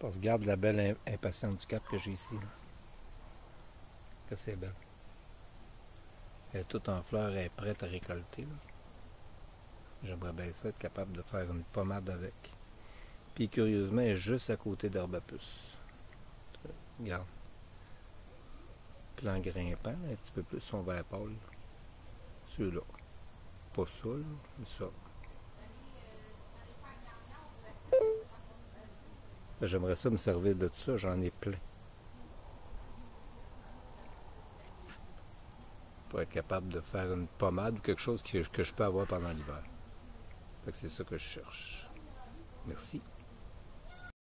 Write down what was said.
Parce que regarde la belle impatiente du cap que j'ai ici. Là. Que c'est belle. Elle est toute en fleurs, elle est prête à récolter. J'aimerais bien ça être capable de faire une pommade avec. Puis curieusement, elle est juste à côté d'herbe à puce. Regarde. Plan grimpant, un petit peu plus son vert pâle. Celui-là. Pas ça, là, mais ça. J'aimerais ça me servir de tout ça, j'en ai plein. Pour être capable de faire une pommade ou quelque chose que, que je peux avoir pendant l'hiver. C'est ça que je cherche. Merci.